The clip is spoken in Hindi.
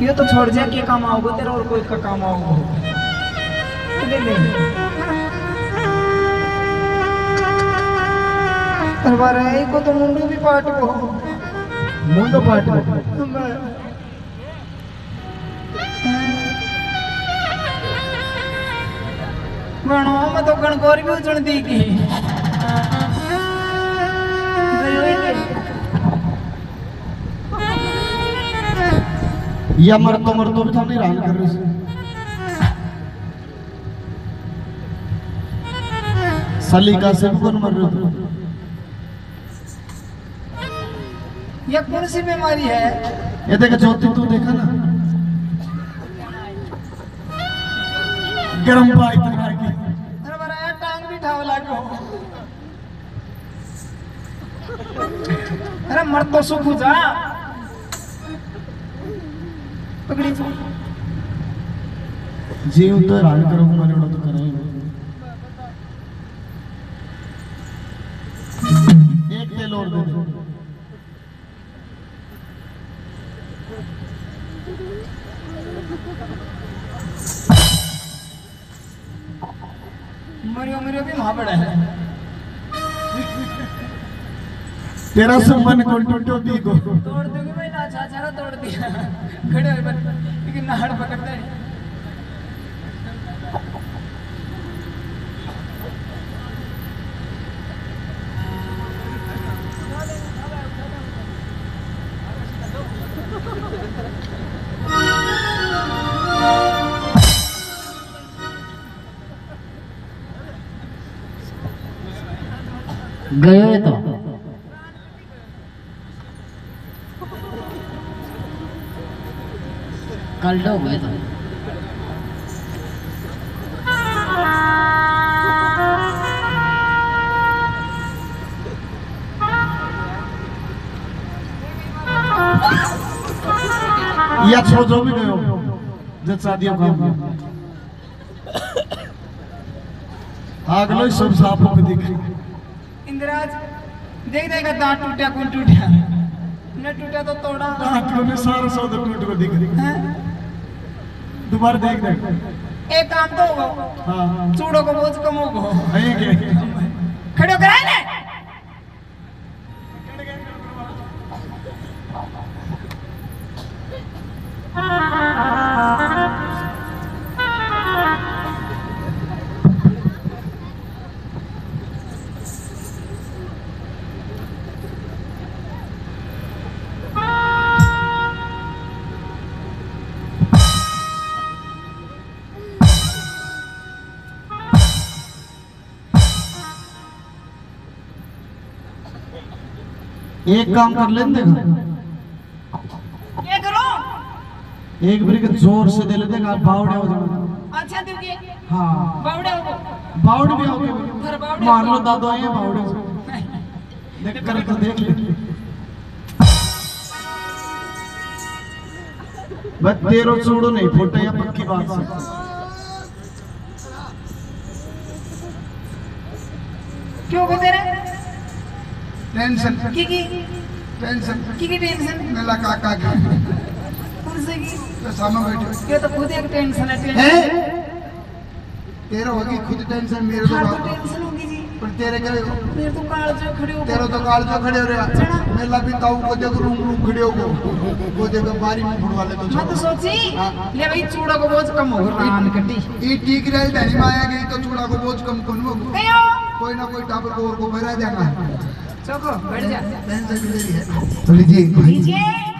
ये तो छोड़ जा के काम आओगे तेरा और कोई का काम आओगे। ले ले। को तो मुंडू भी पाट को मुंडो पाट गणो मैं तो गणगौर भी दी की। या मरतो मरतो भी था नहीं रान कर रही से सलीका से भी कौन मर रहे हो? ये कौन सी बीमारी है? ये देखा ज्योति तू देखा ना? गरम पाई तरह की अरे बारे टांग भी ठाव लागो अरे मर तो सुख जा। पकड़ी जा तो रान करो मरे तो करे एक तेल और दे दे। मरियो मरियो भी वहाँ पड़ा है। तेरा से मन को टूटो दी को तोड़ दोगे भाई ना चाचा तोड़ दिया। खड़े हो बन लेकिन नाड़ पकड़ते हैं गयो है तो। कल डो गए तो या छो जो भी गयो जब शादियों काम आगलो सब साफों पे दिख इंद्राज देख देगा दांत टूटा कौन टूटा। न टूटा तो तोड़ा। आँखों में सारा सौदा टूट को दिख रही हैं? दोबारा देख देख। एक काम तो होगा। हाँ हाँ। चूड़ों को बोझ कम होगा। है के खड़े कराए ना? एक काम कर लेते ये करो। एक ब्रिक ज़ोर से दे लेते आप बावड़े हो जाओ। अच्छा दिखे हाँ। बावड़े हो बावड़े भी फिर बावड़े मार लो दादो ये बावड़े से देख कर तो देख ले। बस तेरो चूड़ो नहीं फूटे या पक्की बात से। क्यों को तेरे टेंशन। की की टेंशन। की की टेंशन? मेला काका की। कौन से की? तो सामने बैठे। ये तो खुद एक टेंशन है टेंशन हैं? तेरा होगी खुद टेंशन मेरे हाँ तो तो टेंशन होगी जी। पर तेरे करे मेरे तो काल जो खड़े हो तेरा तो काल जो खड़े हो रहा मेला भी ताऊ को देख रूम रूम खड़े हो गो वो देख बारी में फुटवा ले तो मैं तो सोची? हाँ। ले भाई चूड़ों को बोझ कम हो रान कटी। ये ठीक रही धनी माया गई तो चूड़ा को बोझ कम कौन होगा कोई ना कोई टापर को और को भरा देना। चौको बैठ जा। है जी। लीजिए